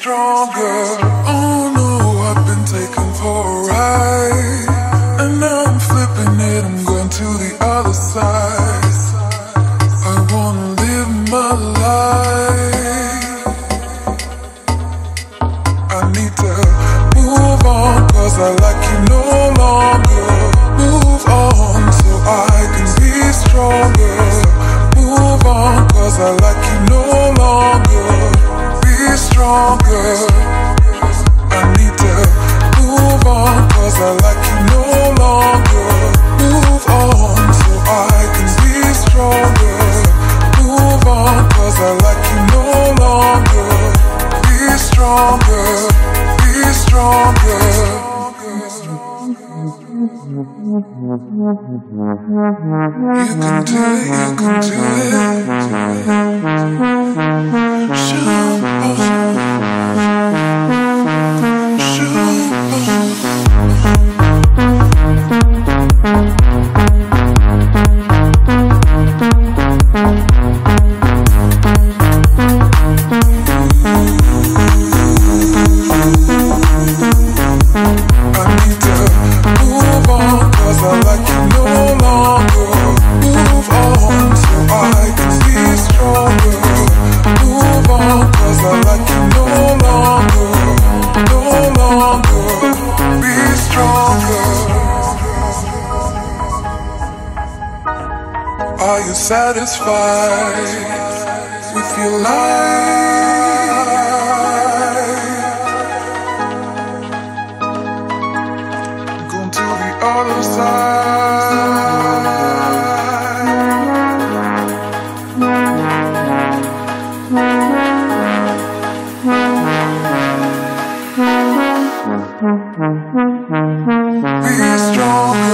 stronger. Oh no, I've been taken for a ride. And now I'm flipping it, I'm going to the other side. I wanna live my life. I need to move on, cause I like you no longer. You can do it, you can do it. Are you satisfied with your life? Be strong.